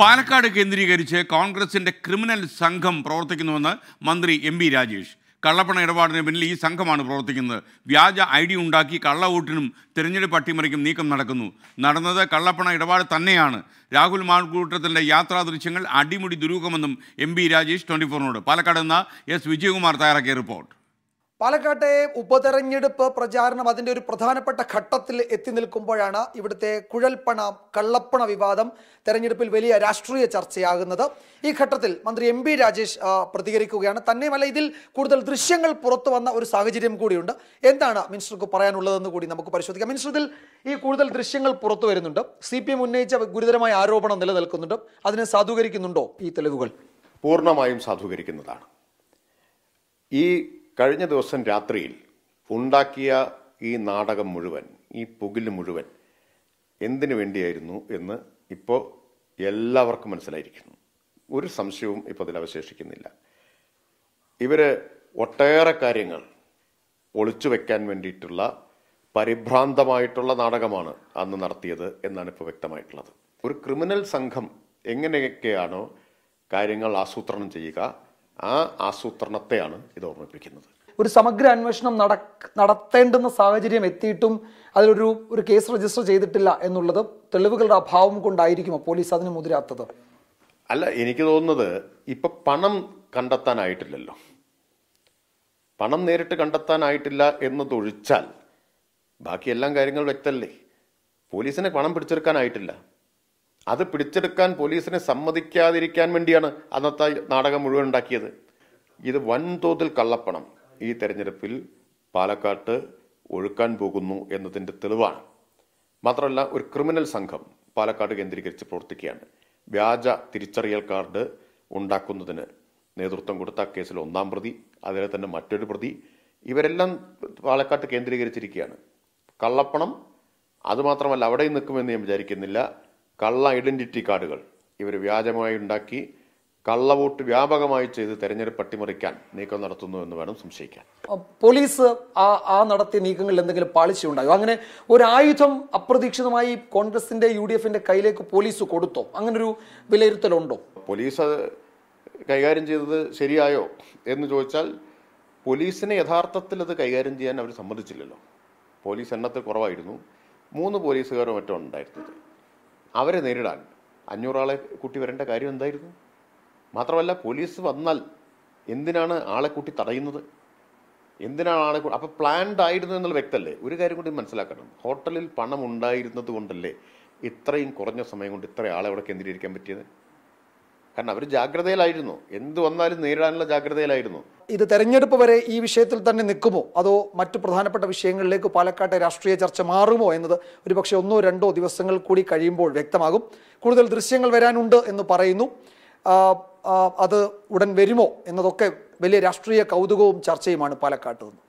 പാലക്കാട് കേന്ദ്രീകരിച്ച് കോൺഗ്രസിന്റെ ക്രിമിനൽ സംഘം പ്രവർത്തിക്കുന്നുവെന്ന് മന്ത്രി എം രാജേഷ്. കള്ളപ്പണ ഇടപാടിന് പിന്നിൽ ഈ സംഘമാണ് പ്രവർത്തിക്കുന്നത്. വ്യാജ ഐ ഡി ഉണ്ടാക്കി കള്ളവോട്ടിനും തെരഞ്ഞെടുപ്പ് അട്ടിമറിക്കും നീക്കം നടക്കുന്നു. നടന്നത് കള്ളപ്പണ ഇടപാട് തന്നെയാണ്. രാഹുൽ മാൾക്കൂട്ടത്തിന്റെ യാത്രാ ദൃശ്യങ്ങൾ അടിമുടി ദുരൂഹമെന്നും എം രാജേഷ് ട്വന്റി ഫോറിനോട്. പാലക്കാട് നിന്ന് എസ്. വിജയകുമാർ തയ്യാറാക്കിയ റിപ്പോർട്ട്. പാലക്കാട്ടെ ഉപതെരഞ്ഞെടുപ്പ് പ്രചാരണം അതിന്റെ ഒരു പ്രധാനപ്പെട്ട ഘട്ടത്തിൽ എത്തി നിൽക്കുമ്പോഴാണ് ഇവിടുത്തെ കുഴൽപ്പണ കള്ളപ്പണ വിവാദം തെരഞ്ഞെടുപ്പിൽ വലിയ രാഷ്ട്രീയ ചർച്ചയാകുന്നത്. ഈ ഘട്ടത്തിൽ മന്ത്രി എം രാജേഷ് പ്രതികരിക്കുകയാണ്. തന്നെയുമല്ല ഇതിൽ കൂടുതൽ ദൃശ്യങ്ങൾ പുറത്തു വന്ന ഒരു സാഹചര്യം കൂടിയുണ്ട്. എന്താണ് മിനിസ്റ്റർക്ക് പറയാനുള്ളതെന്ന് കൂടി നമുക്ക് പരിശോധിക്കാം. മിനിസ്റ്റർ ഇതിൽ ഈ കൂടുതൽ ദൃശ്യങ്ങൾ പുറത്തു വരുന്നുണ്ട്. സി പി എം ഉന്നയിച്ച ഗുരുതരമായ ആരോപണം നിലനിൽക്കുന്നുണ്ട്. അതിനെ സാധൂകരിക്കുന്നുണ്ടോ ഈ തെളിവുകൾ? പൂർണമായും സാധൂകരിക്കുന്നതാണ്. ഈ കഴിഞ്ഞ ദിവസം രാത്രിയിൽ ഉണ്ടാക്കിയ ഈ നാടകം മുഴുവൻ ഈ പുകിൽ മുഴുവൻ എന്തിനു വേണ്ടിയായിരുന്നു എന്ന് ഇപ്പോൾ എല്ലാവർക്കും മനസ്സിലായിരിക്കുന്നു. ഒരു സംശയവും ഇപ്പോൾ അതിൽ അവശേഷിക്കുന്നില്ല. ഇവർ ഒട്ടേറെ കാര്യങ്ങൾ ഒളിച്ചു വെക്കാൻ വേണ്ടിയിട്ടുള്ള പരിഭ്രാന്തമായിട്ടുള്ള നാടകമാണ് അന്ന് നടത്തിയത് എന്നാണ് ഇപ്പോൾ വ്യക്തമായിട്ടുള്ളത്. ഒരു ക്രിമിനൽ സംഘം എങ്ങനെയൊക്കെയാണോ കാര്യങ്ങൾ ആസൂത്രണം ചെയ്യുക ആ ആസൂത്രണത്തെയാണ് ഇത് ഓർമ്മിപ്പിക്കുന്നത്. ഒരു സമഗ്ര അന്വേഷണം നട- നടത്തേണ്ടുന്ന സാഹചര്യം എത്തിയിട്ടും അതിലൊരു ഒരു കേസ് രജിസ്റ്റർ ചെയ്തിട്ടില്ല എന്നുള്ളത് തെളിവുകളുടെ അഭാവം കൊണ്ടായിരിക്കുമോ പോലീസ് അതിന് മുതിരാത്തത്? അല്ല എനിക്ക് തോന്നുന്നത് ഇപ്പൊ പണം കണ്ടെത്താനായിട്ടില്ലല്ലോ. പണം നേരിട്ട് കണ്ടെത്താനായിട്ടില്ല എന്നതൊഴിച്ചാൽ ബാക്കി എല്ലാം കാര്യങ്ങൾ വ്യക്തമല്ലേ പോലീസിനെ പണം പിടിച്ചെടുക്കാനായിട്ടില്ല. അത് പിടിച്ചെടുക്കാൻ പോലീസിനെ സമ്മതിക്കാതിരിക്കാൻ വേണ്ടിയാണ് അന്നത്തെ നാടകം മുഴുവൻ ഉണ്ടാക്കിയത്. ഇത് വൻതോതിൽ കള്ളപ്പണം. ഈ തെരഞ്ഞെടുപ്പിൽ പാലക്കാട്ട് ഒഴുക്കാൻ പോകുന്നു എന്നതിന്റെ തെളിവാണ്. മാത്രമല്ല ഒരു ക്രിമിനൽ സംഘം പാലക്കാട് കേന്ദ്രീകരിച്ച് പ്രവർത്തിക്കുകയാണ്. വ്യാജ തിരിച്ചറിയൽ കാർഡ് ഉണ്ടാക്കുന്നതിന് നേതൃത്വം കൊടുത്ത കേസിൽ ഒന്നാം പ്രതി അതിലെ തന്നെ മറ്റൊരു പ്രതി ഇവരെല്ലാം പാലക്കാട്ട് കേന്ദ്രീകരിച്ചിരിക്കുകയാണ്. കള്ളപ്പണം അതുമാത്രമല്ല അവിടെയും നിൽക്കുമെന്ന് ഞാൻ വിചാരിക്കുന്നില്ല. കള്ള ഐഡന്റിറ്റി കാർഡുകൾ ഇവർ വ്യാജമായി ഉണ്ടാക്കി കള്ളവോട്ട് വ്യാപകമായി ചെയ്ത് തെരഞ്ഞെടുപ്പ് അട്ടിമറിക്കാൻ നീക്കം നടത്തുന്നു എന്ന് വേണം സംശയിക്കാൻ. പോലീസ് ആ ആ നടത്തിയ നീക്കങ്ങളിൽ എന്തെങ്കിലും പാളിച്ചുണ്ടായോ അങ്ങനെ ഒരു ആയുധം അപ്രതീക്ഷിതമായി കോൺഗ്രസിന്റെ യു ഡി എഫിന്റെ കയ്യിലേക്ക് പോലീസ് കൊടുത്തോ? അങ്ങനെ ഒരു വിലയിരുത്തലുണ്ടോ? പോലീസ് കൈകാര്യം ചെയ്തത് ശരിയായോ എന്ന് ചോദിച്ചാൽ പോലീസിനെ യഥാർത്ഥത്തിൽ അത് കൈകാര്യം ചെയ്യാൻ അവർ സമ്മതിച്ചില്ലല്ലോ. പോലീസ് എണ്ണത്തിൽ കുറവായിരുന്നു. മൂന്ന് പോലീസുകാരും മറ്റോ ഉണ്ടായിരുന്നത്. അവരെ നേരിടാൻ. അഞ്ഞൂറാളെ കൂട്ടി വരേണ്ട കാര്യം എന്തായിരുന്നു? മാത്രമല്ല പോലീസ് വന്നാൽ എന്തിനാണ് ആളെ കൂട്ടി തടയുന്നത്? എന്തിനാണ് ആളെ അപ്പോൾ അപ്പൊ പ്ലാൻഡ് ആയിരുന്നു എന്നുള്ള വ്യക്തമല്ലേ ഒരു കാര്യം കൂടി മനസ്സിലാക്കണം. ഹോട്ടലിൽ പണം ഉണ്ടായിരുന്നത് കൊണ്ടല്ലേ ഇത്രയും കുറഞ്ഞ സമയം കൊണ്ട് ഇത്ര ആളെ അവിടെ കേന്ദ്രീകരിക്കാൻ പറ്റിയത്? കാരണം അവർ ജാഗ്രതയിലായിരുന്നു. എന്ത് വന്നാലും നേരിടാനുള്ള ജാഗ്രതയിലായിരുന്നു. ഇത് തെരഞ്ഞെടുപ്പ് വരെ ഈ വിഷയത്തിൽ തന്നെ നിൽക്കുമോ? അതോ മറ്റു പ്രധാനപ്പെട്ട വിഷയങ്ങളിലേക്ക് പാലക്കാട്ടെ രാഷ്ട്രീയ ചർച്ച മാറുമോ എന്നത് ഒരുപക്ഷെ ഒന്നോ രണ്ടോ ദിവസങ്ങൾ കൂടി കഴിയുമ്പോൾ വ്യക്തമാകും. കൂടുതൽ ദൃശ്യങ്ങൾ വരാനുണ്ട് എന്ന് പറയുന്നു. അത് ഉടൻ വരുമോ എന്നതൊക്കെ വലിയ രാഷ്ട്രീയ കൗതുകവും ചർച്ചയുമാണ് പാലക്കാട്ട് നിന്ന്.